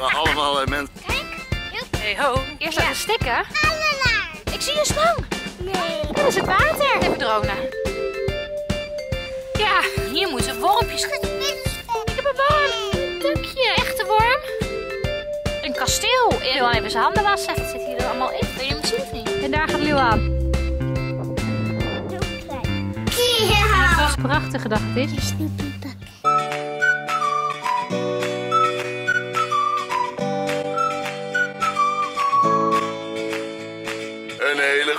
Maar allemaal eh, mensen. Hey ho, eerst aan de stikken. Allemaal. Ik zie een slang. Nee. Dat is het water. Even dronen. Ja, hier moeten wormpjes. Ik heb een worm. Een tukje. Echte worm. Een kasteel. Luan even zijn handen wassen. Wat zit hier allemaal in? Wil je hem zien of niet? En daar gaat Luan. Ja. Dat is prachtig gedacht dit.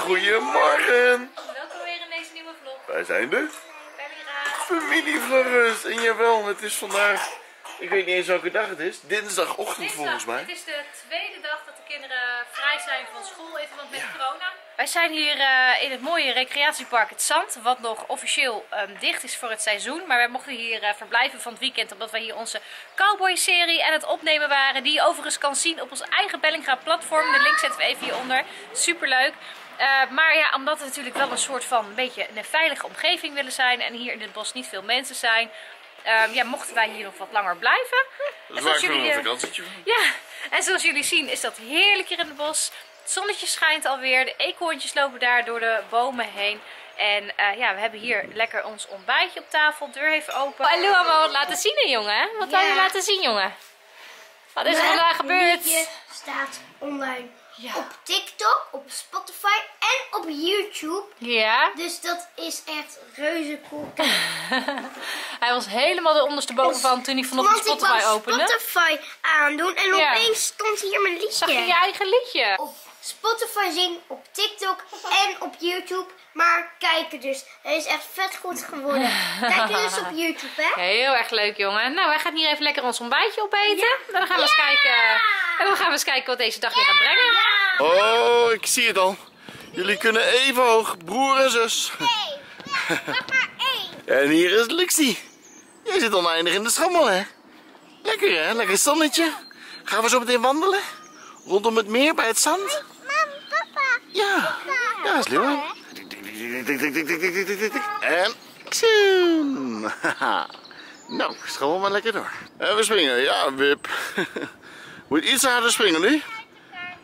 Een hele goede morgen. Welkom weer in deze nieuwe vlog. Wij zijn de familie Florus. En jawel, het is vandaag, ik weet niet eens welke dag het is. Dinsdagochtend volgens mij. Het is de tweede dag dat de kinderen vrij zijn van school, even want met corona. Wij zijn hier eh, in het mooie recreatiepark Het Zand, wat nog officieel ehm, dicht is voor het seizoen. Maar wij mochten hier eh, verblijven van het weekend, omdat wij hier onze cowboy-serie aan het opnemen waren. Die je overigens kan zien op ons eigen Bellingra platform. De link zetten we even hieronder. Superleuk. Eh, maar ja, omdat we natuurlijk wel een soort van een beetje een veilige omgeving willen zijn en hier in het bos niet veel mensen zijn, ehm, ja, mochten wij hier nog wat langer blijven. Dat En was zoals gewoon jullie, een eh, vakantietje. ja, en zoals jullie zien is dat heerlijk hier in het bos. Het zonnetje schijnt alweer, de eekhoorntjes lopen daar door de bomen heen. En eh, ja, we hebben hier lekker ons ontbijtje op tafel, deur even open. Oh, en Lua wil wat laten zien, hè, jongen. Wat wil je Ja. laten zien, jongen? Wat is er vandaag gebeurd? liedje staat online Ja. op TikTok, op Spotify en op YouTube. Ja, Dus dat is echt reuze cool. hij was helemaal de ondersteboven van toen hij vanochtend ik Spotify opende. Spotify aandoen en Ja. opeens stond hier mijn liedje. Zag je je eigen liedje? Op Spotify zien, op TikTok en op YouTube. Maar kijken dus. Hij is echt vet goed geworden. Kijk dus op YouTube, hè? Heel erg leuk, jongen. Nou, wij gaan hier even lekker ons ontbijtje opeten. En dan gaan we eens kijken. En dan gaan we eens kijken wat deze dag weer gaat brengen. Oh, ik zie het al. Jullie kunnen even hoog, broer en zus. Nee, nog maar één. En hier is Lixie. Jij zit oneindig in de schommel, hè? Lekker, hè? Lekker zonnetje. Gaan we zo meteen wandelen? Rondom het meer bij het zand? Ja. Ja, is leuk. En zoom. Nou, schommel maar lekker door. En we springen. Ja, Wip. Moet iets harder springen nu.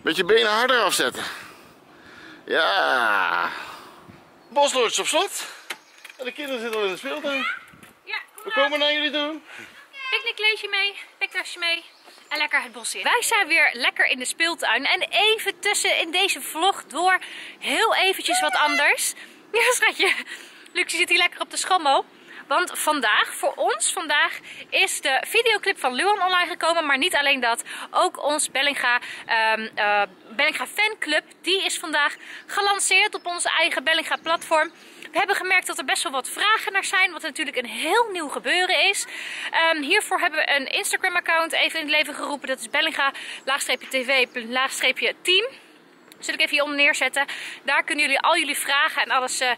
Met je benen harder afzetten. Ja. Bosloodjes op slot. En de kinderen zitten al in de speeltuin. Ja, We komen naar jullie toe. picknickkleedje mee, piktasje mee lekker het bos in. Wij zijn weer lekker in de speeltuin en even tussen in deze vlog door heel eventjes wat anders. Ja, schatje. Luxie zit hier lekker op de schommel. Want vandaag, voor ons vandaag, is de videoclip van Luan online gekomen. Maar niet alleen dat, ook ons Bellinga, ehm eh, Bellinga fanclub, die is vandaag gelanceerd op onze eigen Bellinga platform. We hebben gemerkt dat er best wel wat vragen naar zijn, wat natuurlijk een heel nieuw gebeuren is. Ehm, hiervoor hebben we een Instagram account even in het leven geroepen. Dat is bellinga-tv-team. Zul ik even hieronder neerzetten. Daar kunnen jullie al jullie vragen en alles eh,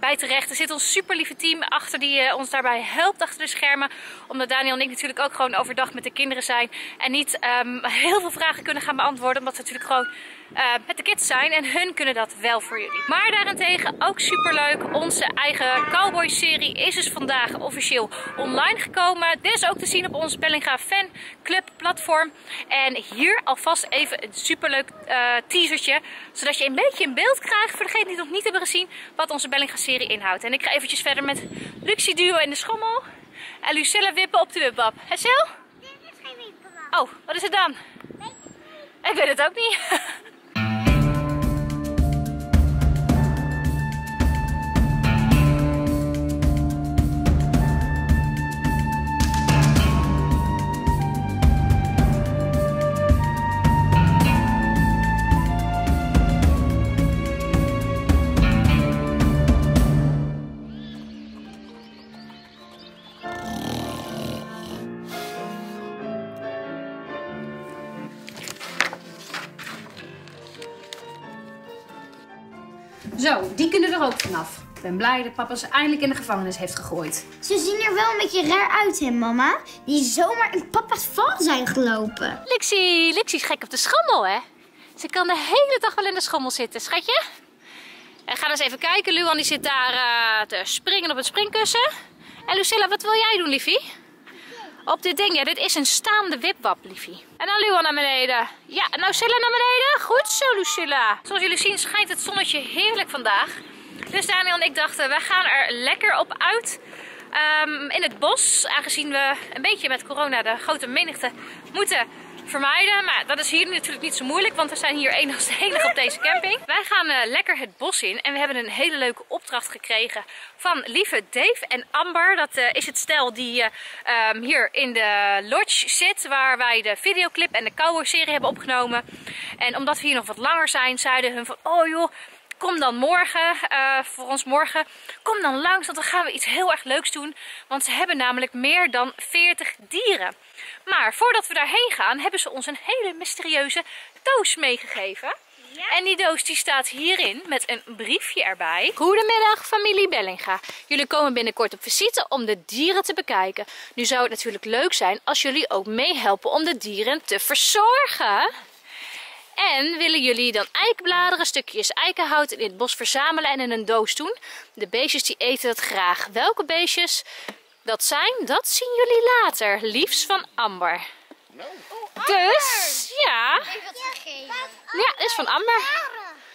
bij terecht. Er zit ons super lieve team achter die eh, ons daarbij helpt achter de schermen. Omdat Daniel en ik natuurlijk ook gewoon overdag met de kinderen zijn. En niet ehm, heel veel vragen kunnen gaan beantwoorden. Omdat ze natuurlijk gewoon eh, met de kids zijn. En hun kunnen dat wel voor jullie. Maar daarentegen ook super leuk. Onze eigen Cowboy serie is dus vandaag officieel online gekomen. Dit is ook te zien op ons Bellinga Fan Club platform. En hier alvast even een superleuk eh teasertje. Zodat je een beetje een beeld krijgt voor degenen die het nog niet hebben gezien. Wat onze Bellinga serie inhoudt. En ik ga eventjes verder met Luxie Duo in de schommel. En Lucilla wippen op de wippap. Hè Sil? Dit is geen winkelman. Oh, wat is het dan? Ik weet het ook niet. kunnen er ook vanaf. Ik ben blij dat papa ze eindelijk in de gevangenis heeft gegooid. Ze zien er wel een beetje raar uit, hè, mama? Die zomaar in papa's val zijn gelopen. Lixie, Lixie is gek op de schommel, hè? Ze kan de hele dag wel in de schommel zitten, schatje. En ga eens even kijken. Luan die zit daar eh, te springen op het springkussen. En Lucilla, wat wil jij doen, liefie? Op dit ding, ja, dit is een staande wipwap, liefie. En dan Luan naar beneden. Ja, nou Silla naar beneden. Goed zo, Lucilla. Zoals jullie zien schijnt het zonnetje heerlijk vandaag. Dus Daniel en ik dachten, wij gaan er lekker op uit. Ehm, in het bos, aangezien we een beetje met corona de grote menigte moeten vermijden. Maar dat is hier natuurlijk niet zo moeilijk, want we zijn hier één als de enige op deze camping. Wij gaan eh, lekker het bos in en we hebben een hele leuke opdracht gekregen van lieve Dave en Amber. Dat eh, is het stel die eh, ehm, hier in de lodge zit, waar wij de videoclip en de cowboy serie hebben opgenomen. En omdat we hier nog wat langer zijn, zeiden hun van, oh joh, kom dan morgen, voor ons morgen, kom dan langs, want dan gaan we iets heel erg leuks doen. Want ze hebben namelijk meer dan 40 dieren. Maar voordat we daarheen gaan, hebben ze ons een hele mysterieuze doos meegegeven. En die doos die staat hierin met een briefje erbij. Goedemiddag familie Bellinga. Jullie komen binnenkort op visite om de dieren te bekijken. Nu zou het natuurlijk leuk zijn als jullie ook meehelpen om de dieren te verzorgen. En willen jullie dan eikenbladeren, stukjes eikenhout in het bos verzamelen en in een doos doen? De beestjes die eten dat graag. Welke beestjes dat zijn, dat zien jullie later. Liefs van Amber. Nou, Dus, ja. Ja, dit is van Amber.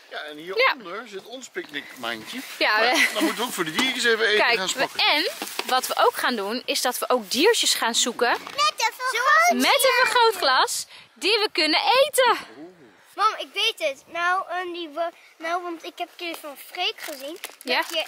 ja, en hieronder zit ons picknickmandje. Ja, Maar we- dan moeten we ook voor de diertjes even eten gaan Kijk, we- spakken. en wat we ook gaan doen, is dat we ook diertjes gaan zoeken Met een vergrootglas. met een vergrootglas die we kunnen eten. Mam, ik weet het. Nou, een die nou, want ik heb een keer van Freek gezien. Ja? Dat je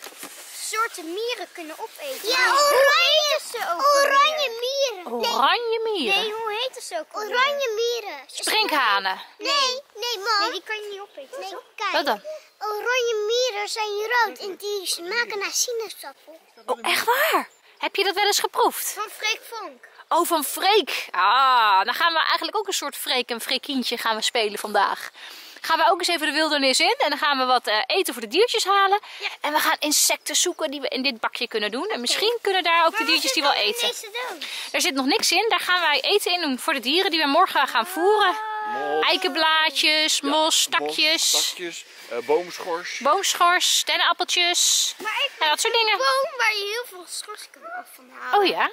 soorten mieren kunnen opeten. Ja, oranje ze ook. Oranje mieren. Oranje Nee, mieren. hoe heet ze ook? Oranje mieren. Sprinkhanen. Nee, nee, mam. Nee, die kan je niet opeten. Nee, kijk. Wat dan? Oranje mieren zijn rood en die smaken naar sinaasappel. Oh, echt waar? Heb je dat wel eens geproefd? Van Freek Vonk. Oh, van Freek. Ah, dan gaan we eigenlijk ook een soort Freek en Freekientje gaan we spelen vandaag. Gaan we ook eens even de wildernis in en dan gaan we wat eh, eten voor de diertjes halen. En we gaan insecten zoeken die we in dit bakje kunnen doen. En misschien kunnen daar ook de diertjes die wel eten. Er zit nog niks in. Daar gaan wij eten in doen voor de dieren die we morgen gaan voeren. Mol, Eikenblaadjes, mos, takjes, takjes, eh, boomschors. boomschors, dennenappeltjes. Maar ik Ja, dat soort dingen. boom waar je heel veel schors kan af van halen. Oh ja.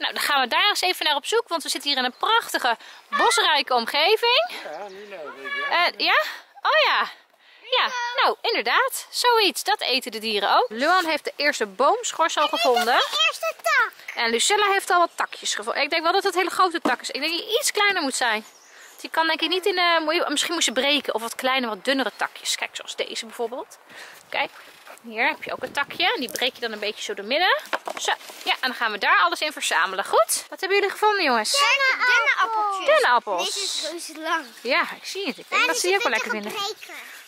Nou, dan gaan we daar eens even naar op zoek, want we zitten hier in een prachtige bosrijke omgeving. Ja, nu nou, weet je. En ja? Oh ja. Ja, nou inderdaad. Zoiets. Dat eten de dieren ook. Luan heeft de eerste boomschors al gevonden. Eerste tak. En Lucella heeft al wat takjes gevonden. Ik denk wel dat het hele grote tak is. Ik denk dat die iets kleiner moet zijn. Die kan denk ik niet in je- Misschien moet je breken. Of wat kleine, wat dunnere takjes. Kijk, zoals deze bijvoorbeeld. Kijk. Hier heb je ook een takje. Die breek je dan een beetje zo door midden. Zo. Ja, en dan gaan we daar alles in verzamelen. Goed? Wat hebben jullie gevonden, jongens? Dennenappeltjes. Dennenappels. Deze is lang. Ja, ik zie het. Ik denk dat ze die ook wel lekker vinden.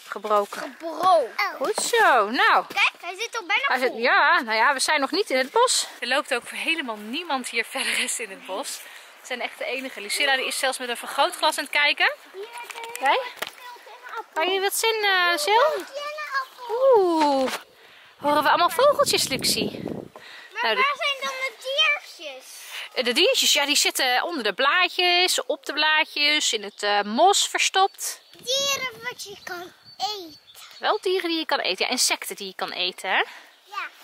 Gebroken. Bro. Goed zo. Nou. Kijk, hij zit al bijna Hij zit, ja, nou ja, we zijn nog niet in het bos. Er loopt ook helemaal niemand hier verder is in het bos. Zijn echt de enige. Lucilla die is zelfs met een vergrootglas aan het kijken. Kijk. Kan je wat zien, eh Sil? Oeh. Horen we allemaal vogeltjes, Luxie? Maar Nou, waar zijn dan de diertjes? Eh, De diertjes, ja, die zitten onder de blaadjes, op de blaadjes, in het eh, mos verstopt. Dieren wat je kan eten. Wel dieren die je kan eten. Ja, insecten die je kan eten, hè?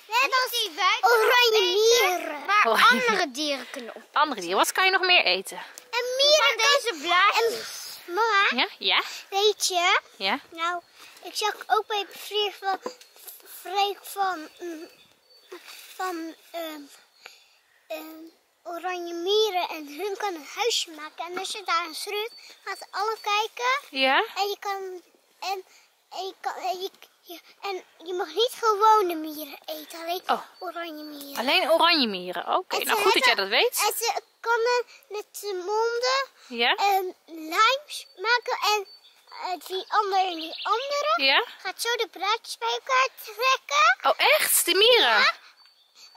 Net als die wij oranje mieren. Maar Oranje. andere dieren kunnen op. Andere dieren. Wat kan je nog meer eten? En mieren deze blaadjes. Mama, Ja? Ja? weet je? Ja? Nou, ik zag ook bij Freek van, Freek van, mm, van ehm, ehm, oranje mieren en hun kan een huisje maken. En als je daar een schreeuwt, gaat alle kijken Ja? en je kan en, en je kan en je, en je mag niet gewone mieren eten, alleen Oh. oranje mieren. Alleen oranje mieren. Oké, nou goed dat jij dat weet. En ze kunnen met de monden Ja? um, lijms maken en eh, die andere en die andere Ja? gaat zo de blaadjes bij elkaar trekken. Oh, echt? De mieren?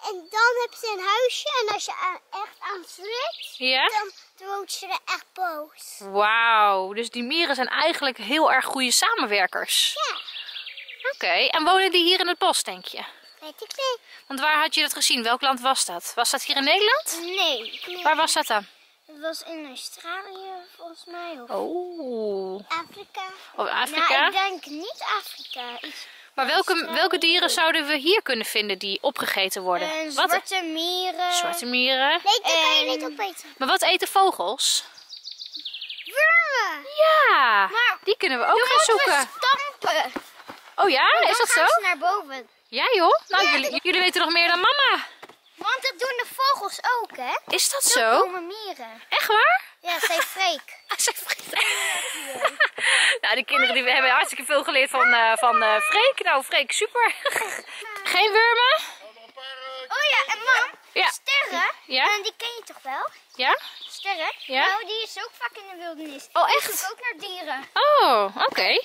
En dan heb ze een huisje en als je aan- echt aan schrikt, Ja? dan wordt ze er echt boos. Wauw, dus die mieren zijn eigenlijk heel erg goede samenwerkers. Ja, Oké, en wonen die hier in het bos, denk je? weet ik niet. Want waar had je dat gezien? Welk land was dat? Was dat hier in Nederland? Nee, nee. Waar was dat dan? Het was in Australië volgens mij of Oh, Afrika. of Nou, Afrika? ik denk niet Afrika. Iets Maar welke, welke dieren zouden we hier kunnen vinden die opgegeten worden? En wat? zwarte mieren. Zwarte mieren. Nee, dat kan je niet opeten. Maar wat eten vogels? Wormen. Ja, Maar die kunnen we ook gaan zoeken. stampen. Oh ja, is Dan dat zo? ze naar boven. Ja joh? Nou, Ja, jullie, dat- jullie weten nog meer dan mama. Want dat doen de vogels ook, hè? Is dat Zo zo? komen mieren. Echt waar? Ja, zei Freek. Hij zegt Freek. nou, die kinderen die hebben hartstikke veel geleerd van, eh van eh, Freek. Nou, Freek, super. Geen wurmen? Oh ja, en mam, Ja. sterren, Ja? en die ken je toch wel? Ja? Sterren? Ja? Nou, die is ook vaak in de wildernis. Oh, Die echt? ook naar dieren. Oh, oké.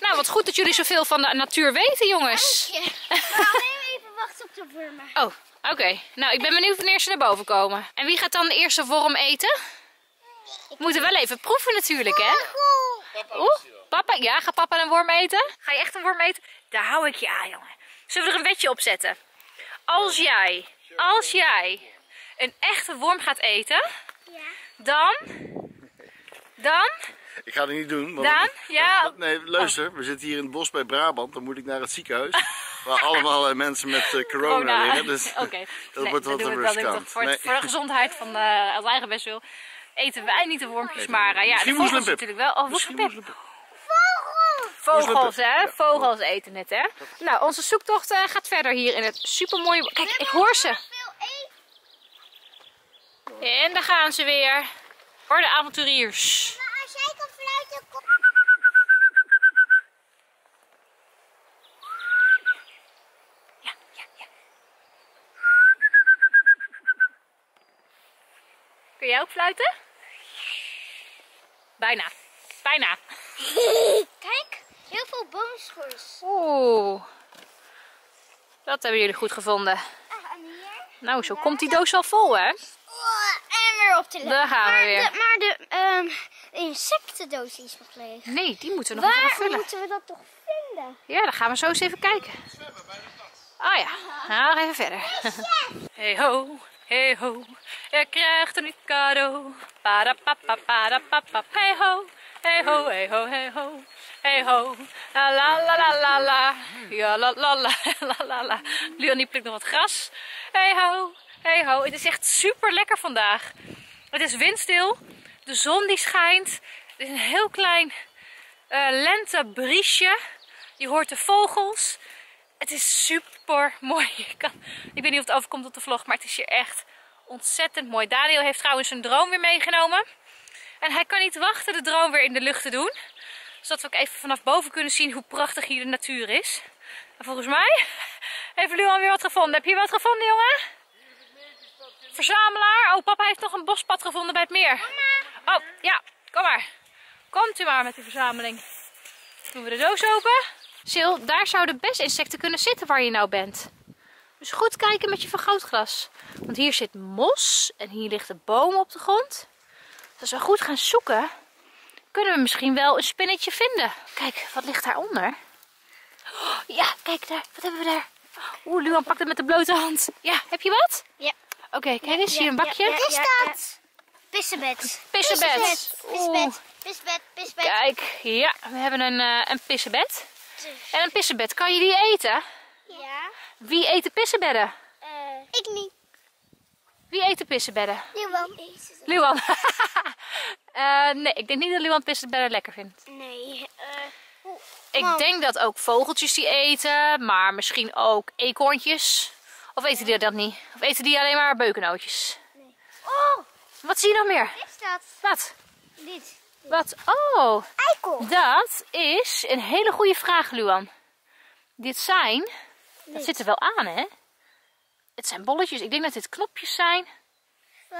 Nou, wat goed dat jullie zoveel van de natuur weten, jongens. Ja. Maar alleen even wachten op de wormen. Oh, oké. Nou, ik ben benieuwd wanneer ze naar boven komen. En wie gaat dan de eerste worm eten? We moeten wel even proeven natuurlijk, hè? Oeh, papa, ja, gaat papa een worm eten? Ga je echt een worm eten? Daar hou ik je aan, jongen. Zullen we er een wetje op zetten? Als jij, als jij een echte worm gaat eten, Ja. dan, dan, Ik ga het niet doen. Want Daan? Ja. Nee, luister. We zitten hier in het bos bij Brabant. Dan moet ik naar het ziekenhuis. waar allemaal eh, mensen met eh, corona Corona. liggen. Dus Oké, dat Nee, wordt dan wat het toch voor, Nee. voor de gezondheid van uh, als eigen best wil. Eten wij niet de wormpjes, maar uh, ja, de vogels natuurlijk wel. Oh, Misschien moeslimpip. Vogels! Hè? Vogels eten het, hè? Nou, onze zoektocht eh, gaat verder hier in het supermooie... Kijk, ik hoor ze. En daar gaan ze weer. Voor de avonturiers. Maar als jij kan fluiten, kom... Ja, ja, ja. Kun jij ook fluiten? Bijna. Bijna. Kijk, veel boomschors. Oeh. Dat hebben jullie goed gevonden. Ah, en hier? Nou, zo komt die doos wel vol, hè? Oh, en weer op de Daar gaan we maar weer. De, maar de ehm, insectendoos is nog leeg. Nee, die moeten we nog even Waar vullen. moeten we dat toch vinden? Ja, dan gaan we zo eens even kijken. Ah ja, nou even verder. Hey ho, hey ho, je krijgt een cadeau. Padapapapapapap. Hey ho, hey ho, hey ho, hey ho. Hey ho, la la la la la. Ja la la la la la. Leonie plukt nog wat gras. Hey ho, hey ho. Het is echt super lekker vandaag. Het is windstil. De zon die schijnt. Het is een heel klein eh lentebriesje. Je hoort de vogels. Het is super mooi. Ik, kan, ik weet niet of het overkomt op de vlog, maar het is hier echt ontzettend mooi. Daniel heeft trouwens een drone weer meegenomen. En hij kan niet wachten de drone weer in de lucht te doen. Zodat we ook even vanaf boven kunnen zien hoe prachtig hier de natuur is. En volgens mij heeft Luan weer wat gevonden. Heb je wat gevonden, jongen? Verzamelaar. Oh, papa heeft nog een bospad gevonden bij het meer. Oh, ja. Kom maar. Komt u maar met die verzameling. Doen we de doos open. Sil, daar zouden best insecten kunnen zitten waar je nou bent. Dus goed kijken met je vergrootglas. Want hier zit mos en hier ligt een boom op de grond. Dus als we goed gaan zoeken, kunnen we misschien wel een spinnetje vinden. Kijk, wat ligt daaronder? Oh, ja, kijk daar. Wat hebben we daar? Oeh, Luan pakt het met de blote hand. Ja, heb je wat? Ja. Oké, kijk eens, hier een bakje. Wat is dat? Pissebed. Pissebed. Pissebed. Pissebed. Pissebed. Kijk, ja, we hebben een, eh, een pissebed. En een pissebed, kan je die eten? Ja. Wie eet de pissebedden? Eh, ik niet. Wie eet de pissebedden? Jawel. Luan. Eh, nee, ik denk niet dat Luan pissebedden lekker vindt. Nee. eh, Ik denk dat ook vogeltjes die eten, maar misschien ook eekhoorntjes. Of eten die dat niet? Of eten die alleen maar beukennootjes? Oh, Wat zie je nog meer? wat is dat? Wat? Dit. Wat? Oh, Eikel. dat is een hele goede vraag, Luan. Dit zijn, dat zit er wel aan, hè? Het zijn bolletjes. Ik denk dat dit knopjes zijn.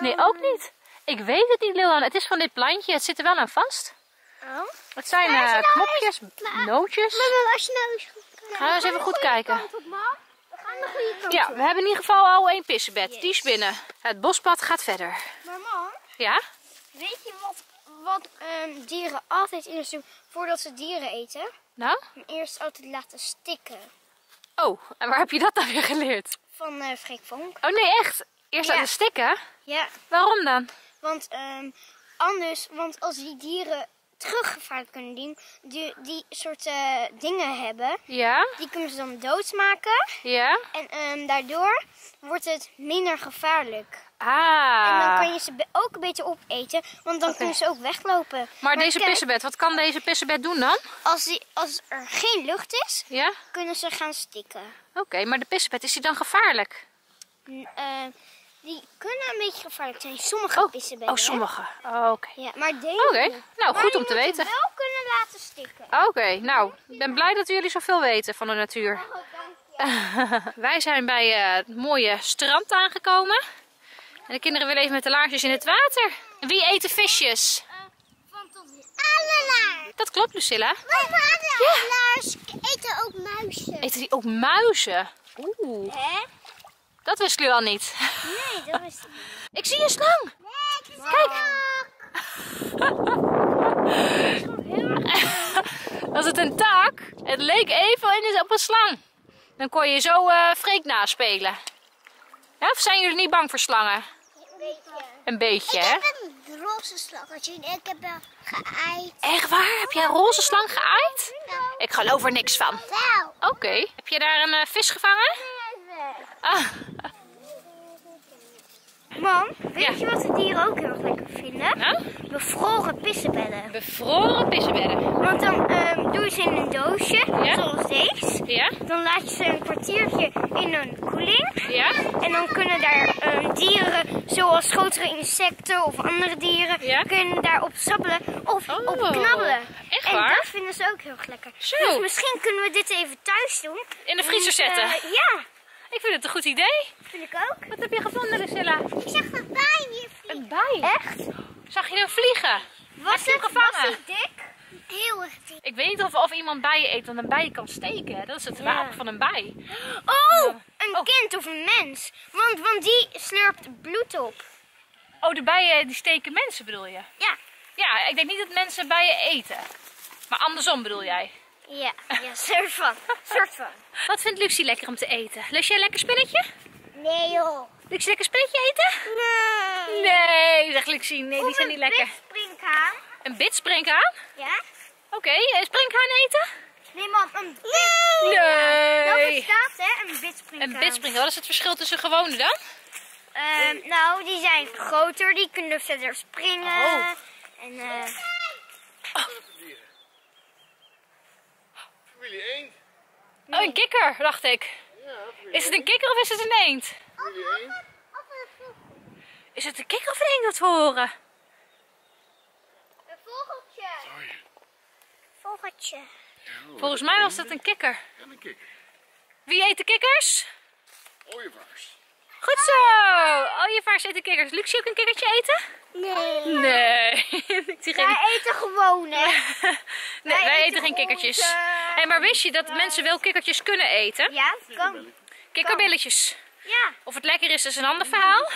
Nee, ook niet. Ik weet het niet, Luan. Het is van dit plantje. Het zit er wel aan vast. Oh. Het zijn eh, nou knopjes, nootjes. Maar als je nou eens goed kijkt. Gaan we eens even goed kijken. We gaan de goede kant Ja, op. we hebben in ieder geval al één pissebed. Die is binnen. Het bospad gaat verder. Maar mam, Ja? weet je wat, wat ehm, dieren altijd eerst doen voordat ze dieren eten? Nou? Eerst altijd laten stikken. Oh, en waar heb je dat dan weer geleerd? Van eh Freek Vonk. Oh nee, echt? Eerst Ja. laten stikken? Ja, Waarom dan? want ehm, anders, want als die dieren terug gevaarlijk kunnen doen. Die, die soort eh, dingen hebben. Ja, Die kunnen ze dan doodmaken. ja. En ehm, daardoor wordt het minder gevaarlijk. En dan Ah. kan je ze ook een beetje opeten, want dan kunnen ze ook weglopen. Maar deze kijk, pissebed, wat kan deze pissebed doen dan? Als, die, als er geen lucht is, Ja? kunnen ze gaan stikken. Oké, maar de pissebed, is die dan gevaarlijk? Eh, die kunnen een beetje gevaarlijk zijn. Sommige pissebedden. Oh, hè? sommige. Oh, Oké. Ja, maar deze. Oké, nou Maar goed om te weten. wel kunnen laten stikken. Oké, nou, ik ben blij dat jullie zoveel weten van de natuur. Oh. Wij zijn bij eh, het mooie strand aangekomen. En de kinderen willen even met de laarsjes in het water. En wie eet de visjes? Adelaar. Dat klopt, Lucilla. Adelaars eten ook muizen. Eten die ook muizen? Oeh, Hè? dat wisten jullie al niet. Nee, dat is Ik zie een slang. Kijk. Was het een tak? Het leek even op een slang. Dan kon je zo freek naspelen. Ja, of zijn jullie niet bang voor slangen? Een beetje, hè? Ik heb een roze en ik heb hem. Echt waar? Heb jij een roze slang geaaid? Ik geloof er niks van. Wel. Oké. Heb je daar een eh, vis gevangen? Ah, Mam, weet Ja. je wat de dieren ook heel erg lekker vinden? nou? Bevroren pissebedden. Bevroren pissebedden. Want dan ehm, doe je ze in een doosje, Ja. zoals deze. Ja? Dan laat je ze een kwartiertje in een koeling. Ja? En dan kunnen daar ehm, dieren, zoals grotere insecten of andere dieren, Ja. kunnen daarop sabbelen of Oh, op knabbelen. echt en waar? dat vinden ze ook heel erg lekker. Zo. Dus misschien kunnen we dit even thuis doen. In de vriezer eh, zetten. ja, Ik vind het een goed idee. vind ik ook. Wat heb je gevonden, Lucilla? Ik zag een bij hier Een bij. Echt? Zag je hem vliegen? Was hem het gevangen? Was hij dik? Heel erg dik. Ik weet niet of, of iemand bijen eet, want een bij kan steken. Dat is het Ja. wapen van een bij. Oh, een Oh. kind of een mens. Want, want die slurpt bloed op. Oh, de bijen die steken mensen bedoel je? Ja. Ja, ik denk niet dat mensen bijen eten. Maar andersom bedoel jij? Ja, ja, soort van. soort van. Wat vindt Lucie lekker om te eten? Lust jij een lekker spinnetje? Nee joh. Lucie lekker spinnetje eten? Nee. Nee, zegt Lucie. Nee, die zijn niet lekker. Springhaan. Een bit springhaan? Ja? Oké, eh, springhaan eten? Nee man, een bit. Dat Nee. bestaat hè, een bitspringhaan. Een bit springhaan, wat is het verschil tussen gewone dan? Ehm, nou, die zijn groter, die kunnen verder springen. Oh. En eh, Familie 1. Oh, een kikker, dacht ik. Is het een kikker of is het een eend? Familie 1. Is het een kikker of een eend dat we horen? een vogeltje. Hoi. Vogeltje. Volgens mij was dat een kikker. En een kikker. Wie eet de kikkers? Ooievaars. Goed zo! Ooievaars eten kikkers. Lucie ook een kikkertje eten? Nee. Nee. ik zie geen... Wij eten gewoon hè. Nee, wij eten eten geen kikkertjes. onze- Hey, maar wist je dat mensen wel kikkertjes kunnen eten? Ja, kan. Kikkerbilletjes. Ja. Of het lekker is, is een ander verhaal.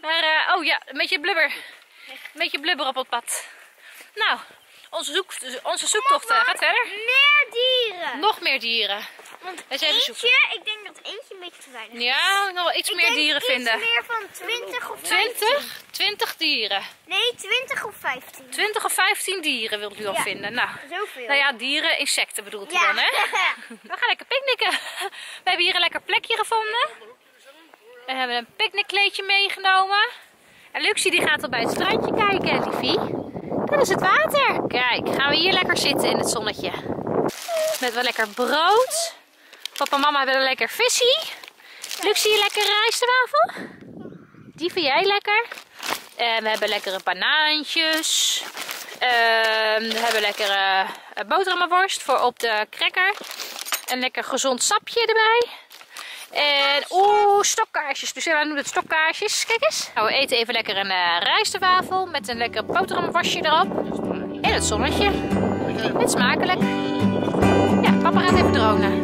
Maar, eh, oh ja, een beetje blubber. Een beetje blubber op het pad. Nou, onze, zoek, onze zoektocht gaat verder. Meer dieren. Nog meer dieren. Want Wij zijn eentje, zoeken. ik denk dat eentje een beetje te weinig is. Ja, nog wel iets Ik meer dieren iets vinden. meer van 20 of 15. 20? 20 dieren. Nee, 20 of 15. 20 of 15 dieren wilt u al Ja. vinden. Nou, Zoveel. nou ja, dieren, insecten bedoelt u Ja. dan, hè? We gaan lekker picknicken. We hebben hier een lekker plekje gevonden. We hebben een picknickkleedje meegenomen. En Luxie die gaat al bij het strandje kijken, liefie. Dat is het water. Kijk, gaan we hier lekker zitten in het zonnetje. Met wel lekker brood. Papa en mama hebben een lekker visie. Luxie, lekker rijstwafel. Die vind jij lekker. En we hebben lekkere banaantjes. Ehm, we hebben lekkere uh, boterhammenworst voor op de cracker. Een lekker gezond sapje erbij. En oeh, stokkaarsjes. Lucilla noemt het stokkaarsjes. Kijk eens. Nou, we eten even lekker een uh, rijstwafel met een lekker boterhammenworstje erop. En het zonnetje. Het smakelijk. Ja, papa gaat even dronen.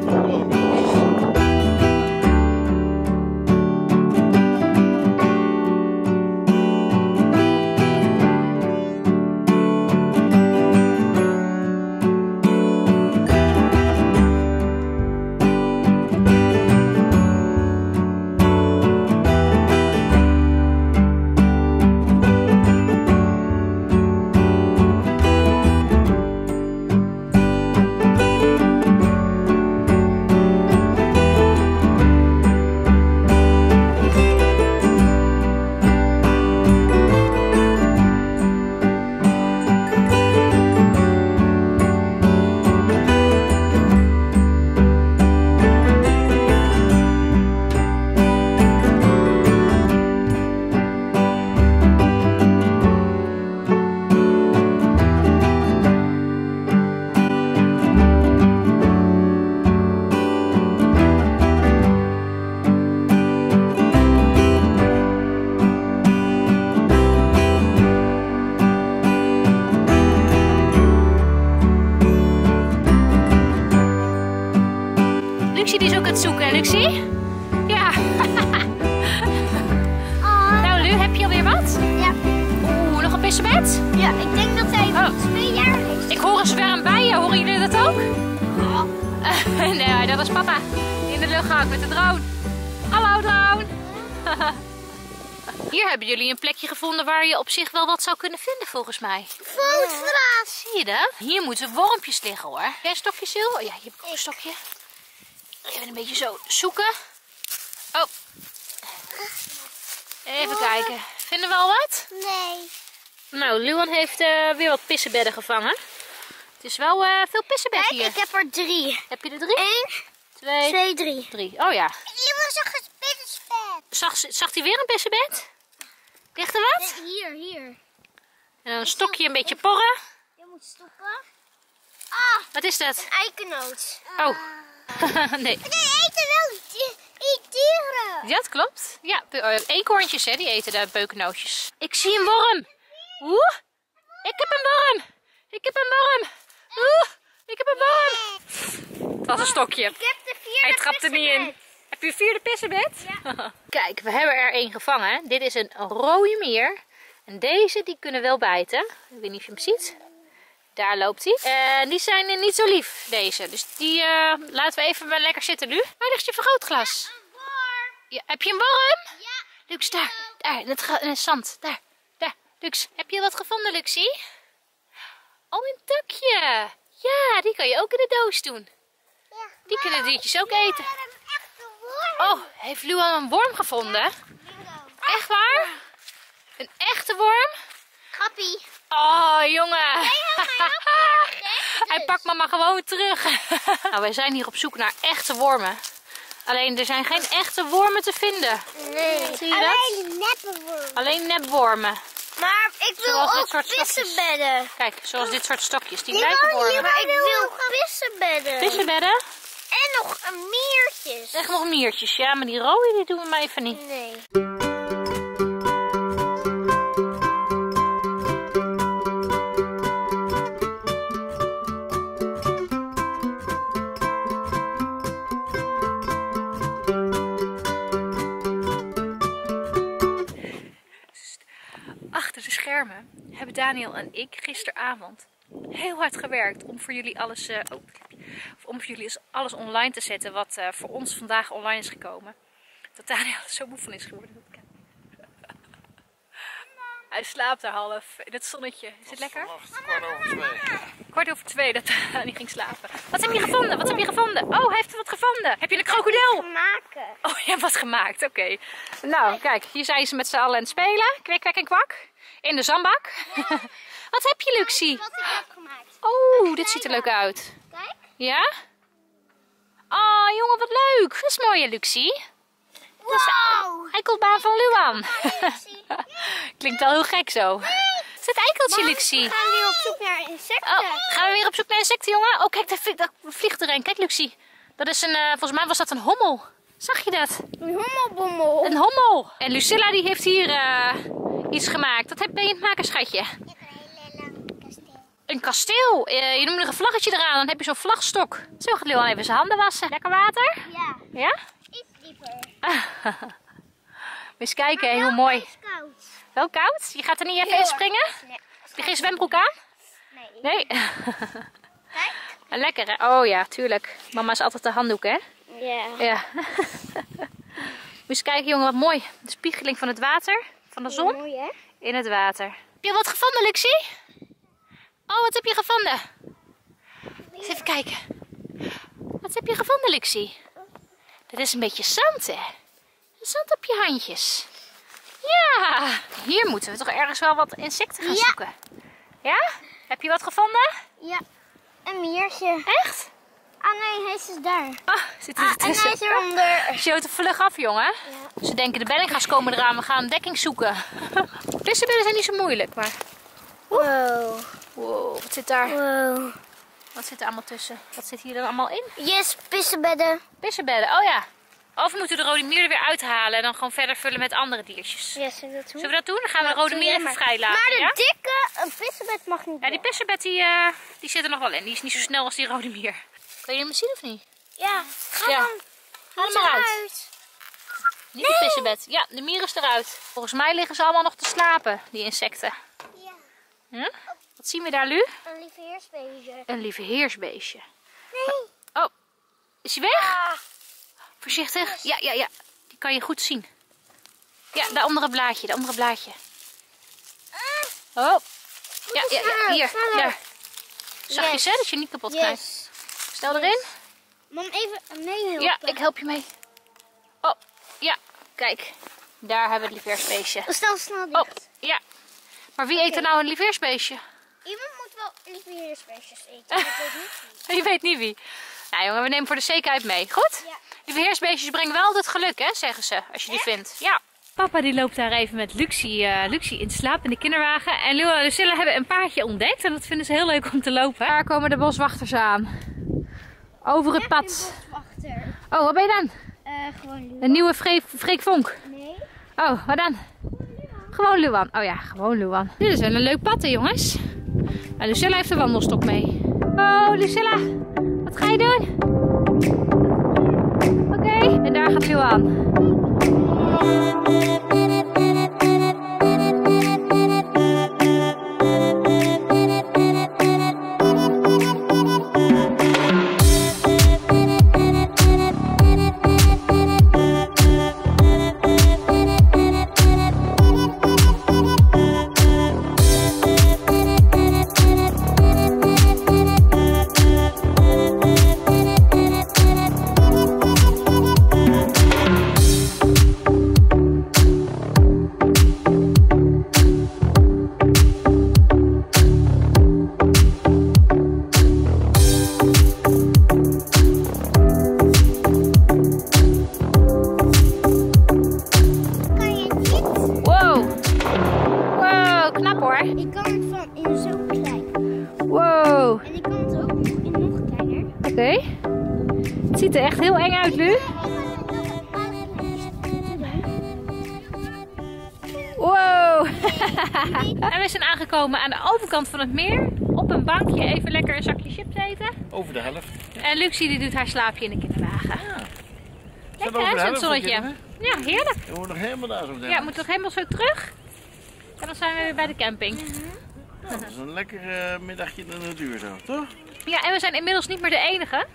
Luxie? Ja. Ah, Nou, Lu, heb je alweer wat? ja. Oeh, nog een pissebed? ja, ik denk dat hij Oh. twee jaar is. Ik hoor een zwerm bijen, horen jullie dat ook? nee, dat is papa. In de lucht hangt met de drone. Hallo drone. Hier hebben jullie een plekje gevonden waar je op zich wel wat zou kunnen vinden volgens mij. Voetfraas. Zie je dat? Hier moeten wormpjes liggen hoor. Jij een stokje, Sil? Oh ja, hier heb ik ook een stokje. Even een beetje zo zoeken. Oh. Even kijken. Vinden we al wat? Nee. Nou, Luan heeft eh, weer wat pissenbedden gevangen. Het is wel eh, veel pissenbed Kijk, hier. ik heb er drie. Heb je er drie? Eén, Twee, twee, drie. drie. Oh ja. Iemand zag het spittenspet. Zag, zag hij weer een pissenbed? Ligt er wat? Hier, hier. En dan een stokje een beetje porren. Je moet stoppen. Ah, Wat is dat? eikenoot. Oh. nee. Nee, eten wel di- die dieren. Ja, dat klopt. Ja, eh, eekhoorntjes hè, die eten de beukennootjes. Ik zie een worm. Oeh, ik heb een worm. Ik heb een worm. Oeh, ik heb een worm. Het was een stokje. Ik heb de vierde Hij trapt er niet in. Heb je een vierde pissenbed? Kijk, we hebben er één gevangen. Dit is een rode mier. En deze, die kunnen wel bijten. Ik weet niet of je hem ziet. Daar loopt hij. En die zijn eh, niet zo lief, deze. Dus die eh, laten we even maar lekker zitten nu. Waar ligt je vergrootglas? Een worm. Ja, heb je een worm? Ja. Lux, daar. Daar, in het, in het zand. Daar. Daar. Lux, heb je wat gevonden, Luxie? Oh, een takje. Ja, die kan je ook in de doos doen. ja. Die kunnen de diertjes ook eten. Maar een echte worm. Oh, heeft Luan een worm gevonden? Echt waar? Een echte worm? Grappie. Oh, jongen. Hij pakt mama gewoon terug. nou, wij zijn hier op zoek naar echte wormen. Alleen er zijn geen echte wormen te vinden. Nee. Zie je dat? Alleen neppe worm. Alleen nepwormen. Maar ik wil Zoals ook pissenbedden. Kijk, zoals dit soort stokjes. Die lijken wormen. Maar ik wil pissenbedden. Pissenbedden? En nog miertjes. Echt nog miertjes. Ja, maar die rode die doen we maar even niet. Nee. Schermen hebben Daniel en ik gisteravond heel hard gewerkt om voor jullie alles, eh, oh, om voor jullie alles online te zetten wat eh, voor ons vandaag online is gekomen. Dat Daniel er zo moe van is geworden. Hij slaapt daar half in het zonnetje. Is het lekker? kwart over twee. Kwart over twee dat hij ging slapen. Wat heb je gevonden? Wat heb je gevonden? Oh, hij heeft wat gevonden. Heb je een krokodil? Maken. Oh, je hebt wat gemaakt. Oké. Nou, kijk. Hier zijn ze met z'n allen aan het spelen. Kwik, kwek en kwak. In de zandbak. wat heb je, Luxie? Wat ik heb gemaakt. Oh, dit ziet er leuk uit. Kijk. Ja? Oh, jongen, wat leuk. Dat is mooi, hè, Luxie. Wow. Eikelbaan van Luan. Klinkt wel heel gek zo. Is het eikeltje, Luxie? We gaan weer op zoek naar insecten. Oh, gaan we weer op zoek naar insecten, jongen? Oh, kijk, daar vliegt er een. Kijk, Luxie. Dat is een, eh, volgens mij was dat een hommel. Zag je dat? Een hommelbommel. Een hommel. En Lucilla die heeft hier eh, iets gemaakt. Wat heb je aan het maken, schatje? Ik heb een hele lang kasteel. Een kasteel. Eh, je noemt er een vlaggetje eraan. Dan heb je zo'n vlagstok. Zo gaat Leeuw even zijn handen wassen. Lekker water. Ja, Ja? iets dieper. Eens kijken, hè, hoe mooi. Het is koud. Wel koud? Je gaat er niet even Heel in springen? Nee. Heb je geen zwembroek aan? Nee. Nee. Kijk. Lekker, hè? Oh ja, tuurlijk. Mama is altijd de handdoek, hè? Ja. Ja. Moet eens kijken, jongen, wat mooi. De spiegeling van het water, van de zon. Mooi hè? In het water. Heb je wat gevonden, Luxie? Oh, wat heb je gevonden? Eens even kijken. Wat heb je gevonden, Luxie? Dat is een beetje zand, hè? Zand op je handjes. Ja, hier moeten we toch ergens wel wat insecten gaan Ja. zoeken. Ja? Heb je wat gevonden? Ja. Een miertje. Echt? Ah nee, hij is dus daar. Ah, zit er Ah, en hij is eronder. Showt er vlug af, jongen. Ze denken de bellinga's komen eraan, we gaan dekking zoeken. Tussenbillen zijn niet zo moeilijk, maar... Wow. Wow, wat zit daar? Wow. Wat zit er allemaal tussen? Wat zit hier dan allemaal in? Yes, pissenbedden. Pissenbedden, oh ja. Of we moeten de rode mier er weer uithalen en dan gewoon verder vullen met andere diertjes. Yes, zullen we dat doen? Zullen we dat doen? Dan gaan we de rode mier even vrij laten. Maar de ja? dikke, een pissenbed mag niet ja, die pissenbed die, eh, die zit er nog wel in. Die is niet zo snel als die rode mier. Kan je hem zien of niet? Ja, ga Ja. dan. Ga er maar uit. Niet het vissenbed. Ja, de mier is eruit. Volgens mij liggen ze allemaal nog te slapen, die insecten. Ja, Hm? Wat zien we daar, Lu? een lieve heersbeestje. Een lieve heersbeestje. Nee. Oh, is hij weg? Ah, Voorzichtig. Ja, ja, ja. Die kan je goed zien. Ja, dat andere blaadje, dat andere blaadje. Oh. Ja, ja, ja. Hier, daar. Zachtjes, hè, dat je niet kapot krijgt. Stel erin. Mam, even meehelpen. Ja, ik help je mee. Oh, ja. Kijk. Daar hebben we het lieveheersbeestje. Stel snel Oh, dicht. ja. Maar wie eet er nou een lieveheersbeestje? Iemand moet wel lieve heersbeestjes eten. Ik weet niet wie. Je weet niet wie. Nou jongen, we nemen voor de zekerheid mee. Goed? Ja. Die beheersbeestjes brengen wel altijd geluk, hè, zeggen ze. Als je die vindt. Ja. Papa die loopt daar even met Luxie, eh, Luxie in slaap in de kinderwagen. En Lua en Lucilla hebben een paardje ontdekt. En dat vinden ze heel leuk om te lopen. Daar komen de boswachters aan. Over het pad. Oh, wat ben je dan? Eh, gewoon Luan. Een nieuwe Freek, Freek Vonk. Nee. Oh, wat dan? Gewoon Luan. Oh ja, gewoon Luan. Dit is wel een leuk pad, hè, jongens. En Lucilla heeft de wandelstok mee. Oh, Lucilla. Wat ga je doen? Oké. En daar gaat Luan. Luxie die doet haar slaapje in de kinderwagen. Lekker de hè, zo'n zonnetje. Ja, heerlijk. We worden nog helemaal daar zo Ja, we moeten nog helemaal zo terug. En dan zijn we weer bij de camping. Dat is een lekker eh, middagje in de natuur zo, toch? Ja, en we zijn inmiddels niet meer de enige.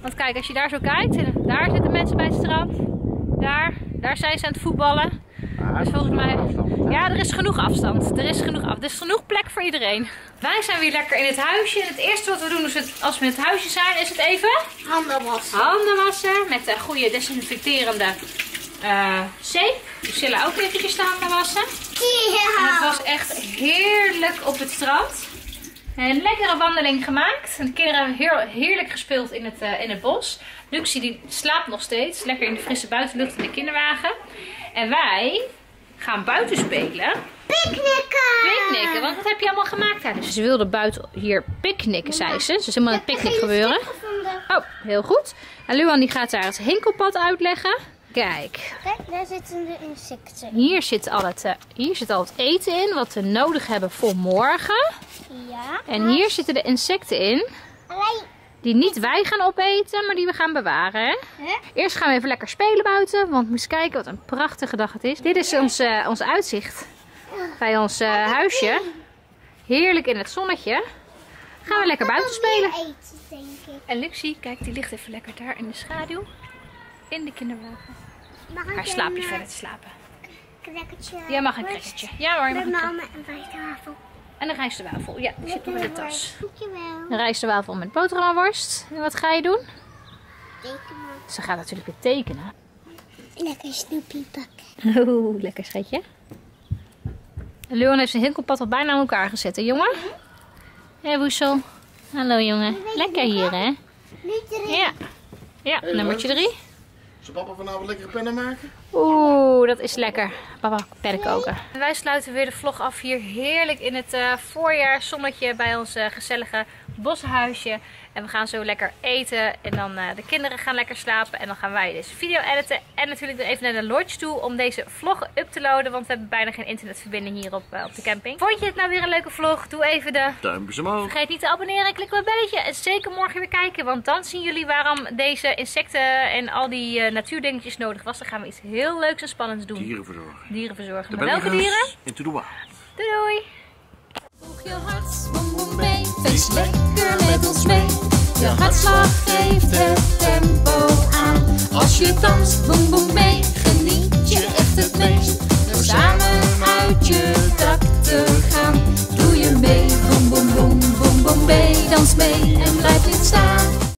Want kijk, als je daar zo kijkt, en daar zitten mensen bij het strand. Daar, daar zijn ze aan het voetballen. Dus volgens mij, ja, er is genoeg afstand. Er is genoeg af. Er is genoeg plek voor iedereen. Wij zijn weer lekker in het huisje. En het eerste wat we doen is het, als we in het huisje zijn, is het even Handen wassen. handen wassen met een goede desinfecterende eh zeep. Lucilla ook eventjes de handen wassen. En het was echt heerlijk op het strand. Een lekkere wandeling gemaakt. En de kinderen hebben heel, heerlijk gespeeld in het, eh, in het bos. Luxie die slaapt nog steeds. Lekker in de frisse buitenlucht in de kinderwagen. En wij gaan buiten spelen. Picknicken! Picknicken. Want wat heb je allemaal gemaakt daar? Dus ze wilden buiten hier picknicken, zei ze. Dus helemaal een picknick gebeuren. Oh, heel goed. En Luan die gaat daar het hinkelpad uitleggen. Kijk, Kijk, daar zitten de insecten. hier zit, al het, eh, hier zit al het eten in wat we nodig hebben voor morgen. Ja. En hier zitten de insecten in. Die niet wij gaan opeten, maar die we gaan bewaren. Hè? Eerst gaan we even lekker spelen buiten. Want moet eens kijken wat een prachtige dag het is. Dit is ons, eh, ons uitzicht bij ons eh, huisje. Heerlijk in het zonnetje. Gaan we lekker buiten spelen. Eten, denk ik. En Luxie, kijk, die ligt even lekker daar in de schaduw. In de kinderwagen. Haar slaapje een, verder te slapen. eh? Jij mag een crackertje. Ja hoor, je mag een crackertje. mama en. En een rijstwafel. Ja, die zit nog in de tas. Dankjewel. Een rijstwafel met boterhamworst. En wat ga je doen? Tekenen. Ze gaat natuurlijk weer tekenen. Lekker snoepie pakken. Oeh, lekker schatje. Leon heeft zijn hinkelpad al bijna aan elkaar gezet, hè jongen? Hé Woesel. Hallo jongen. Lekker hier hè? Erin. Ja. Ja, nummertje drie. Zal papa vanavond lekkere pennen maken? Oeh, dat is lekker. Papa, verder koken. En wij sluiten weer de vlog af hier heerlijk in het uh, voorjaar zonnetje bij ons uh, gezellige boshuisje. En we gaan zo lekker eten. En dan uh, de kinderen gaan lekker slapen. En dan gaan wij dus video editen. En natuurlijk even naar de lodge toe om deze vlog up te loaden. Want we hebben bijna geen internetverbinding hier op, uh, op de camping. Vond je het nou weer een leuke vlog? Doe even de duimpjes omhoog. Vergeet niet te abonneren. Klik op het belletje. En zeker morgen weer kijken. Want dan zien jullie waarom deze insecten en al die uh, natuurdingetjes nodig was. Dan gaan we iets heel leuks en spannends doen. Dieren verzorgen. Dieren verzorgen. Maar welke dieren? Into the wild. Doei doei. Volg je hart, boem boem mee. Feest lekker met ons mee. Je hartslag geeft het tempo aan. Als je danst, boem boem mee. Geniet je echt het meest. Door samen uit je dak te gaan. Doe je mee, boem boem boem boem boem mee. Dans mee en blijf